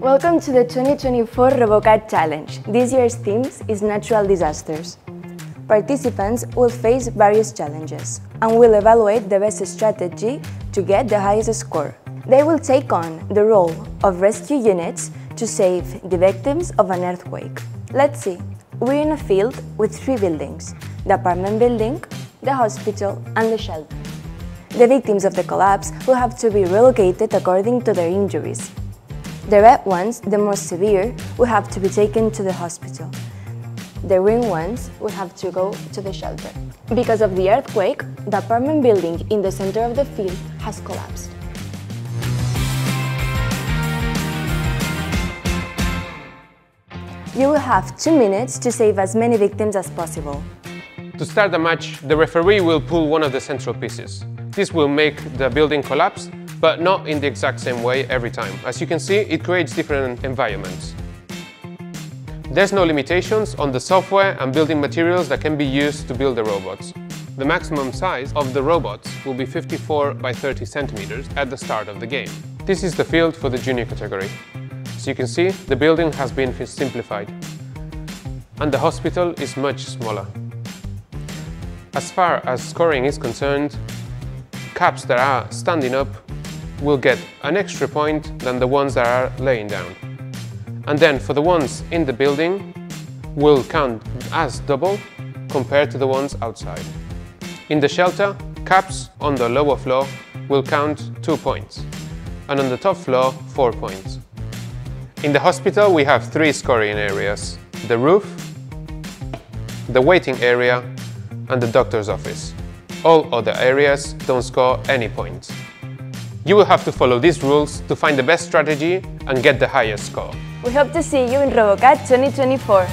Welcome to the 2024 RoboCat Challenge. This year's theme is natural disasters. Participants will face various challenges and will evaluate the best strategy to get the highest score. They will take on the role of rescue units to save the victims of an earthquake. Let's see. We're in a field with three buildings, the apartment building, the hospital and the shelter. The victims of the collapse will have to be relocated according to their injuries. The red ones, the most severe, will have to be taken to the hospital. The green ones will have to go to the shelter. Because of the earthquake, the apartment building in the center of the field has collapsed. You will have two minutes to save as many victims as possible. To start the match, the referee will pull one of the central pieces. This will make the building collapse, but not in the exact same way every time. As you can see, it creates different environments. There's no limitations on the software and building materials that can be used to build the robots. The maximum size of the robots will be 54 by 30 centimeters at the start of the game. This is the field for the junior category. As you can see, the building has been simplified. And the hospital is much smaller. As far as scoring is concerned, caps that are standing up will get an extra point than the ones that are laying down. And then for the ones in the building, will count as double compared to the ones outside. In the shelter, caps on the lower floor will count 2 points, and on the top floor 4 points. In the hospital we have three scoring areas, the roof, the waiting area and the doctor's office. All other areas don't score any points. You will have to follow these rules to find the best strategy and get the highest score. We hope to see you in RoboCat 2024.